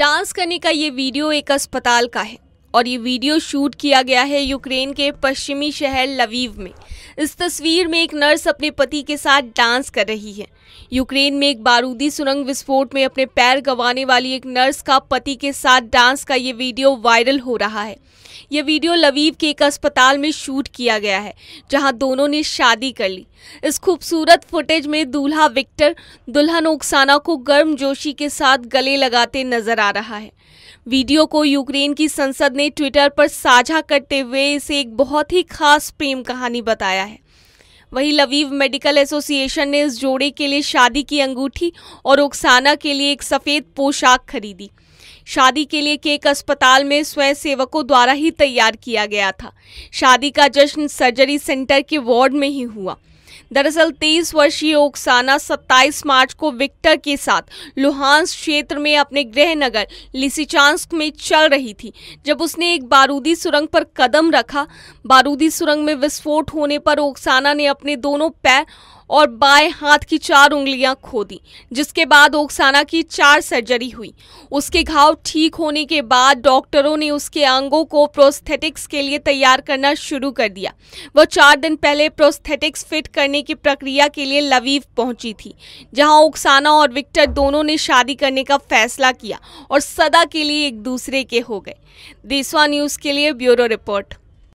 Dance करने का ये वीडियो एक अस्पताल का है और ये वीडियो शूट किया गया है यूक्रेन के पश्चिमी शहर लवीव में। इस तस्वीर में एक नर्स अपने पति के साथ डांस कर रही है। यूक्रेन में एक बारूदी सुरंग विस्फोट में अपने पैर गंवाने वाली एक नर्स का पति के साथ डांस का ये वीडियो वायरल हो रहा है। ये वीडियो लवीव के एक अस्पताल में शूट किया गया है, जहाँ दोनों ने शादी कर ली। इस खूबसूरत फुटेज में दूल्हा विक्टर दुल्हन ओक्साना को गर्म जोशी के साथ गले लगाते नज़र आ रहा है। वीडियो को यूक्रेन की संसद ने ट्विटर पर साझा करते हुए इसे एक बहुत ही खास प्रेम कहानी बताया है। वहीं लवीव मेडिकल एसोसिएशन ने इस जोड़े के लिए शादी की अंगूठी और ओक्साना के लिए एक सफ़ेद पोशाक खरीदी। शादी के लिए केक अस्पताल में स्वयं सेवकों द्वारा ही तैयार किया गया था। शादी का जश्न सर्जरी सेंटर के वार्ड में ही हुआ। दरअसल 23 वर्षीय ओक्साना 27 मार्च को विक्टर के साथ लुहांस क्षेत्र में अपने गृह नगर लिसिचांस्क में चल रही थी, जब उसने एक बारूदी सुरंग पर कदम रखा। बारूदी सुरंग में विस्फोट होने पर ओक्साना ने अपने दोनों पैर और बाएँ हाथ की चार उंगलियाँ खो दी जिसके बाद ओक्साना की चार सर्जरी हुई। उसके घाव ठीक होने के बाद डॉक्टरों ने उसके अंगों को प्रोस्थेटिक्स के लिए तैयार करना शुरू कर दिया। वह चार दिन पहले प्रोस्थेटिक्स फिट करने की प्रक्रिया के लिए लवीव पहुँची थी, जहाँ ओक्साना और विक्टर दोनों ने शादी करने का फैसला किया और सदा के लिए एक दूसरे के हो गए। देसवा न्यूज़ के लिए ब्यूरो रिपोर्ट।